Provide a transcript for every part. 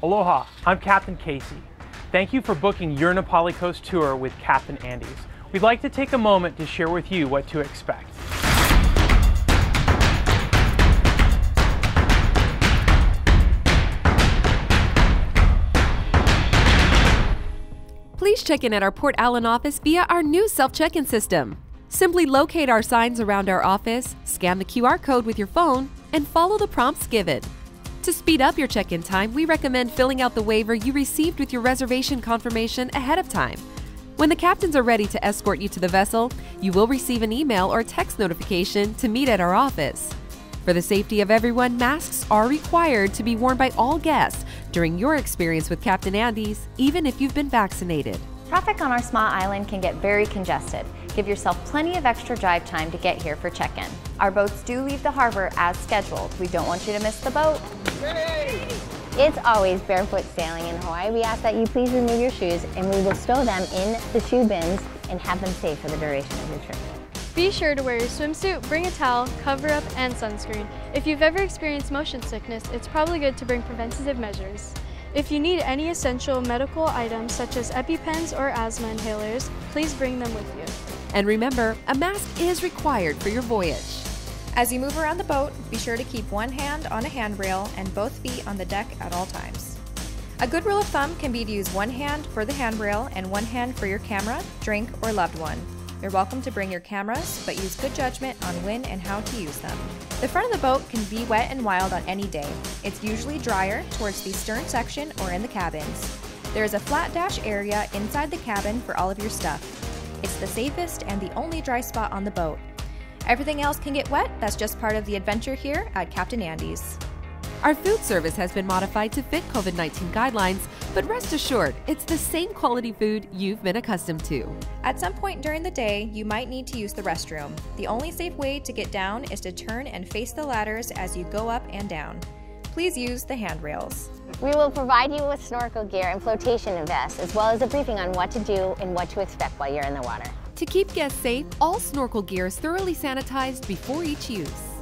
Aloha, I'm Captain Casey. Thank you for booking your Na Pali Coast tour with Captain Andy's. We'd like to take a moment to share with you what to expect. Please check in at our Port Allen office via our new self check in system. Simply locate our signs around our office, scan the QR code with your phone, and follow the prompts given. To speed up your check in time, we recommend filling out the waiver you received with your reservation confirmation ahead of time. When the captains are ready to escort you to the vessel, you will receive an email or text notification to meet at our office. For the safety of everyone, masks are required to be worn by all guests during your experience with Captain Andy's, even if you've been vaccinated. Traffic on our small island can get very congested. Give yourself plenty of extra drive time to get here for check-in. Our boats do leave the harbor as scheduled. We don't want you to miss the boat. It's always barefoot sailing in Hawaii. We ask that you please remove your shoes and we will stow them in the shoe bins and have them safe for the duration of your trip. Be sure to wear your swimsuit, bring a towel, cover up, and sunscreen. If you've ever experienced motion sickness, it's probably good to bring preventative measures. If you need any essential medical items such as EpiPens or asthma inhalers, please bring them with you. And remember, a mask is required for your voyage. As you move around the boat, be sure to keep one hand on a handrail and both feet on the deck at all times. A good rule of thumb can be to use one hand for the handrail and one hand for your camera, drink, or loved one. You're welcome to bring your cameras, but use good judgment on when and how to use them. The front of the boat can be wet and wild on any day. It's usually drier towards the stern section or in the cabins. There is a flat dash area inside the cabin for all of your stuff. It's the safest and the only dry spot on the boat. Everything else can get wet, that's just part of the adventure here at Captain Andy's. Our food service has been modified to fit COVID 19 guidelines, but rest assured, it's the same quality food you've been accustomed to. At some point during the day, you might need to use the restroom. The only safe way to get down is to turn and face the ladders as you go up and down. Please use the handrails. We will provide you with snorkel gear and flotation vests, as well as a briefing on what to do and what to expect while you're in the water. To keep guests safe, all snorkel gear is thoroughly sanitized before each use.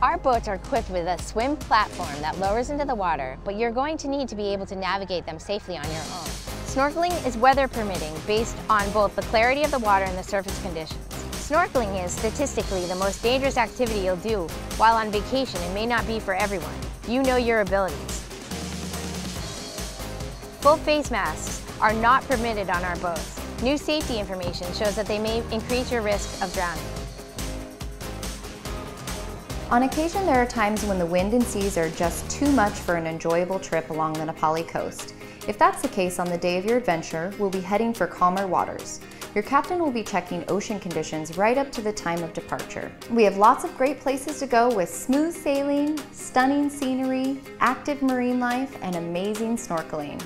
Our boats are equipped with a swim platform that lowers into the water, but you're going to need to be able to navigate them safely on your own. Snorkeling is weather permitting based on both the clarity of the water and the surface conditions. Snorkeling is statistically the most dangerous activity you'll do while on vacation and may not be for everyone. You know your abilities. Full face masks are not permitted on our boats. New safety information shows that they may increase your risk of drowning. On occasion, there are times when the wind and seas are just too much for an enjoyable trip along the Na Pali coast. If that's the case on the day of your adventure, we'll be heading for calmer waters. Your captain will be checking ocean conditions right up to the time of departure. We have lots of great places to go with smooth sailing, stunning scenery, active marine life, and amazing snorkeling.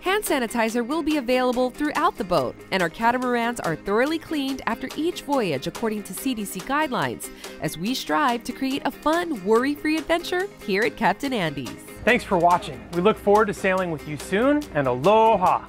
Hand sanitizer will be available throughout the boat, and our catamarans are thoroughly cleaned after each voyage according to CDC guidelines, as we strive to create a fun, worry free adventure here at Captain Andy's. Thanks for watching. We look forward to sailing with you soon, and aloha!